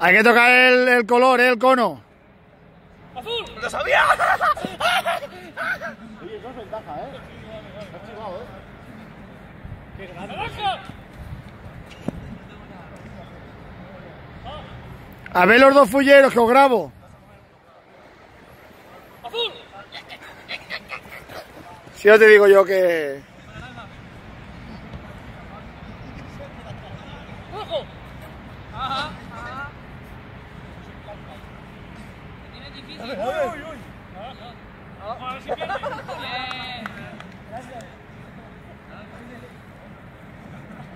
Hay que tocar el, el color, ¿eh? el cono. ¡Azul! ¡Lo sabía! Oye, eso es ventaja, ¿eh? Has chivado, ¿eh? ¡Naranja! A ver los dos fulleros que os grabo. ¡Azul! Si no te digo yo que... Uy, uy, uy. A ver si pierde.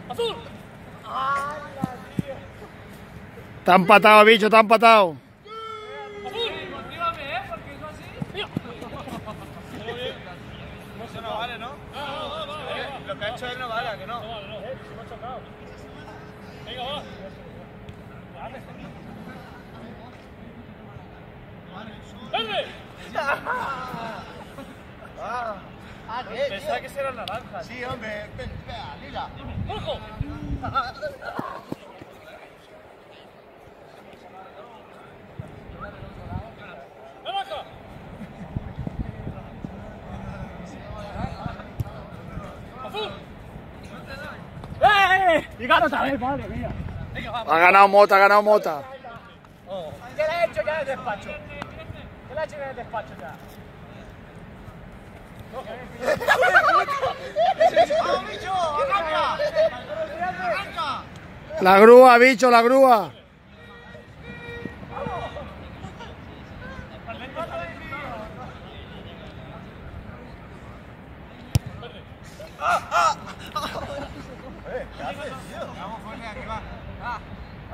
¡Azul! Está empatado, bicho, está empatado. ¿eh? Porque es así. ¡Mira! Eso no vale, ¿no? Lo que ha hecho él no vale, ¿a que no? Venga, va. Ah, Ah, ¿qué, pensaba tío? que será naranja. Sí, hombre. Espera, lila. ¡Naranja! ¡Azul! ¡Eh! Y gano otra vez, madre mía. Ha ganado Mota, ha ganado Mota. ¿Qué le ha hecho ya el despacho? ¿Qué le ha hecho en el despacho ya? ¡Vamos, bicho! ¡Arranca! ¡Arranca! La grúa, bicho, la grúa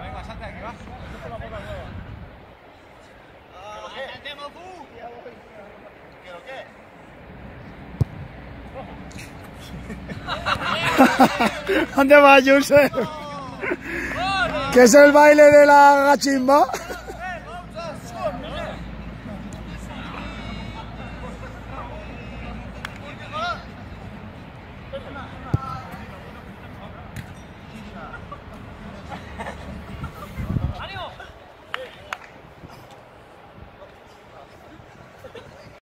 venga, salte, aquí va. ¿Pero qué? ¿Dónde va, Josep? ¿Qué es el baile de la gachimba?